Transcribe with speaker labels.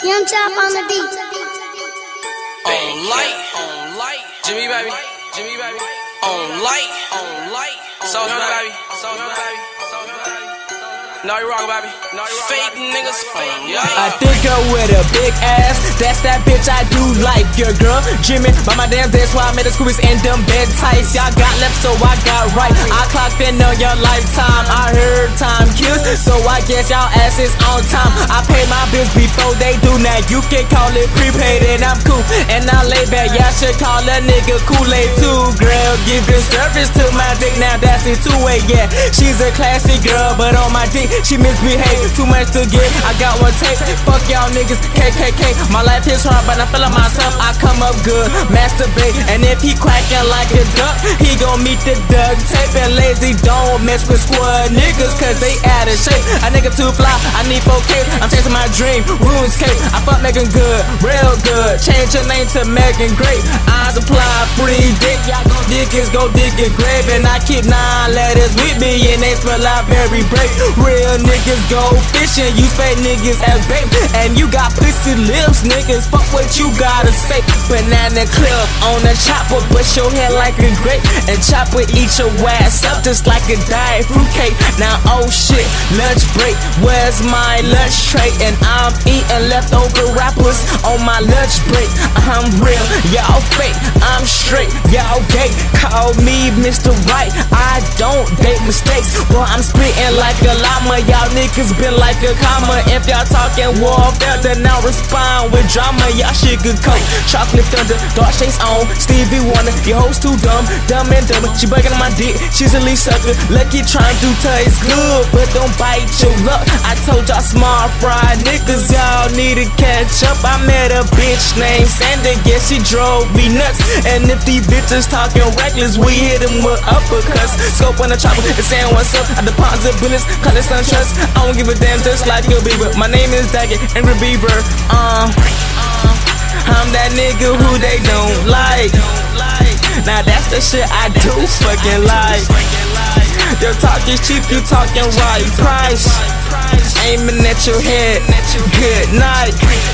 Speaker 1: Young Chop on the beat.
Speaker 2: On light, on light, Jimmy baby, Jimmy baby. On light, on light, Soldier baby, Soldier baby, Soldier baby. No, you wrong, baby. No, you wrong. Fake niggas, fake. Yeah.
Speaker 3: I think her with a big ass. That's that bitch I do like your girl. Jimmy, by my damn that's why I made the scoobies and them bed tights. Y'all got left, so I got right. I clocked in on your lifetime. I heard time kills, so I guess y'all asses on time. I pay my bills before they do. Now you can call it prepaid, and I'm cool. And I lay back, y'all should call a nigga Kool-Aid too. Girl, giving service to my dick. Now that's it two-way, yeah. She's a classy girl, but on my dick, she misbehaved. Too much to get. I got one take. Fuck y'all niggas, KKK. My life is hard, but I'm feeling myself. I come up good, masturbate. And if he quacking like a duck, he gon' meet the duck. Taping lazy, don't mess with squad niggas, cause they out of shape. A nigga too fly, I need 4K. I'm chasing my dream, ruins RuneScape. I fuck Megan good, real good. Change your name to Megan Great. I apply free dick. Y'all go niggas go dig it grave. And I keep nine letters with me, and they spell out very brave. Real niggas go fishing, you fake niggas as bait. And you got pussy lips, niggas. Fuck what you gotta say. Banana clip on a chopper, bust your head like a grape. And chopper eat your ass up just like a diet fruitcake. Now, oh shit, lunch break. Where's my lunch tray? And I'm eating leftover rappers on my lunch break. I'm real, y'all fake. I'm straight, y'all gay. Call me Mr. Right. I don't date mistakes. Well, I'm spitting like a llama. Y'all niggas been like a comma. If y'all talking warfare, then I'll respond with drama. Y'all shit good coat. Chocolate thunder, dark shades on. Stevie Wonder, your hoes too dumb, dumb and dumb. She bugging my dick, she's a least sucker. Lucky trying to taste good, but don't bite your luck. I told y'all small fry niggas, need to catch up. I met a bitch named Sandra, guess she drove me nuts. And if these bitches talking reckless, we hit them with uppercuts. Scope on the chopper, and saying what's up. I deposit bullets, call it SunTrust. I don't give a damn, just like your beaver. My name is Daggett, Angry Beaver. Uh, I'm that nigga who they don't like. Now that's the shit I do fucking like. Your talk is cheap, you talking right price. Aiming at your head. Good night.